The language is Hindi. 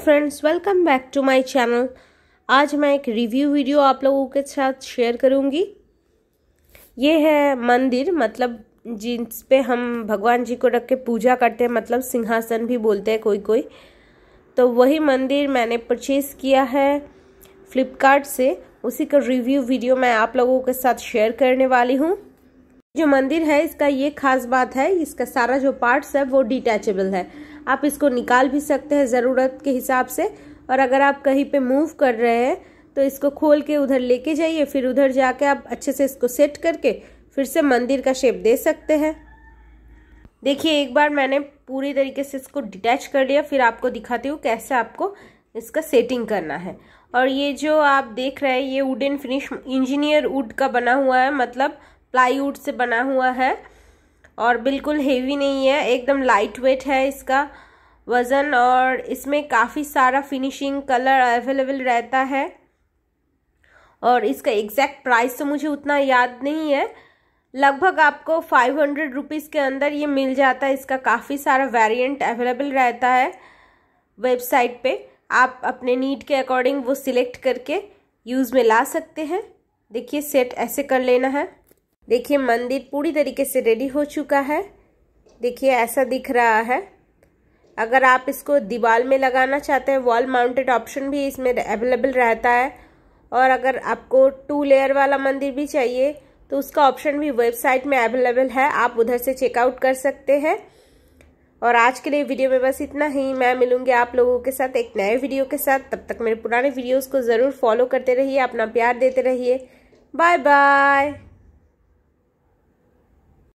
Friends welcome back to my channel आज मैं एक रिव्यू वीडियो आप लोगों के साथ शेयर करूँगी। ये है मंदिर मतलब जिस पे हम भगवान जी को रख के पूजा करते हैं मतलब सिंहासन भी बोलते हैं कोई कोई तो वही मंदिर मैंने परचेज़ किया है फ्लिपकार्ट से। उसी का रिव्यू वीडियो मैं आप लोगों के साथ शेयर करने वाली हूँ। जो मंदिर है, इसका ये खास बात है, इसका सारा जो पार्ट्स है, वो डिटैचेबल है। आप इसको निकाल भी सकते हैं ज़रूरत के हिसाब से। और अगर आप कहीं पे मूव कर रहे हैं तो इसको खोल के उधर लेके जाइए, फिर उधर जाके आप अच्छे से इसको सेट करके फिर से मंदिर का शेप दे सकते हैं। देखिए, एक बार मैंने पूरी तरीके से इसको डिटैच कर लिया, फिर आपको दिखाती हूँ कैसे आपको इसका सेटिंग करना है। और ये जो आप देख रहे हैं, ये वुडन फिनिश इंजीनियर वुड का बना हुआ है मतलब प्लाईवुड से बना हुआ है। और बिल्कुल हेवी नहीं है, एकदम लाइट वेट है इसका वज़न और इसमें काफ़ी सारा फिनिशिंग कलर अवेलेबल रहता है। और इसका एग्जैक्ट प्राइस तो मुझे उतना याद नहीं है। लगभग आपको फाइव हंड्रेड रुपीज़ के अंदर ये मिल जाता है, इसका काफ़ी सारा वेरिएंट अवेलेबल रहता है वेबसाइट पे। आप अपने नीड के अकॉर्डिंग वो सिलेक्ट करके यूज़ में ला सकते हैं। देखिए सेट ऐसे कर लेना है। देखिए, मंदिर पूरी तरीके से रेडी हो चुका है। देखिए, ऐसा दिख रहा है। अगर आप इसको दीवार में लगाना चाहते हैं वॉल माउंटेड ऑप्शन भी इसमें अवेलेबल रहता है। और अगर आपको टू लेयर वाला मंदिर भी चाहिए तो उसका ऑप्शन भी वेबसाइट में अवेलेबल है। आप उधर से चेकआउट कर सकते हैं। और आज के लिए वीडियो में बस इतना ही। मैं मिलूँगी आप लोगों के साथ एक नए वीडियो के साथ। तब तक मेरे पुराने वीडियोस को ज़रूर फॉलो करते रहिए, अपना प्यार देते रहिए। Bye bye